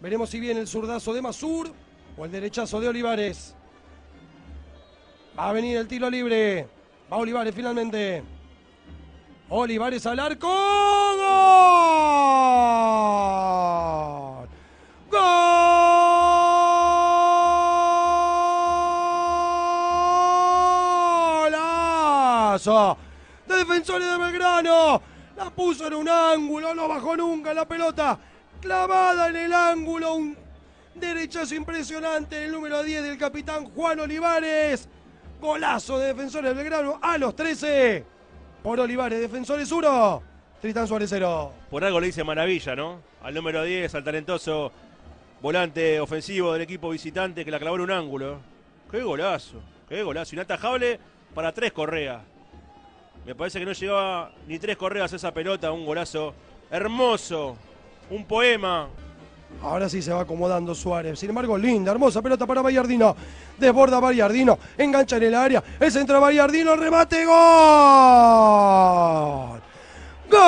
Veremos si viene el zurdazo de Masur o el derechazo de Olivares. Va a venir el tiro libre. Va Olivares finalmente. Olivares al arco. ¡Gol! ¡Golazo! De defensores de Belgrano. La puso en un ángulo, no bajó nunca la pelota. Clavada en el ángulo. Un derechazo impresionante. El número 10 del capitán Juan Olivares. Golazo de defensores de Belgrano a los 13. Por Olivares, defensores 1. Tristan Suárez 0. Por algo le dice maravilla, ¿no? Al número 10, al talentoso volante ofensivo del equipo visitante que la clavó en un ángulo. ¡Qué golazo! ¡Qué golazo! Inatajable para tres correas. Me parece que no llegaba ni tres correas esa pelota. Un golazo hermoso. Un poema. Ahora sí se va acomodando Suárez. Sin embargo, linda, hermosa pelota para Vallardino. Desborda Vallardino. Engancha en el área. El centro de Vallardino. Remate. Gol. Gol.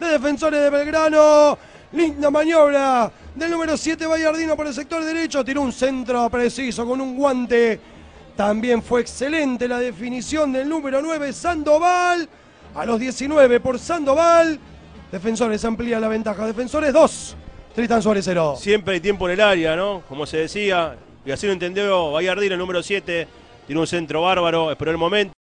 De defensores de Belgrano. Linda maniobra del número 7 Vallardino por el sector derecho. Tiró un centro preciso con un guante. También fue excelente la definición del número 9 Sandoval. A los 19 por Sandoval. Defensores amplía la ventaja. Defensores 2. Tristan Suárez 0. Siempre hay tiempo en el área, ¿no? Como se decía. Y así lo entendió Vallardino, el número 7. Tiene un centro bárbaro. Esperó el momento.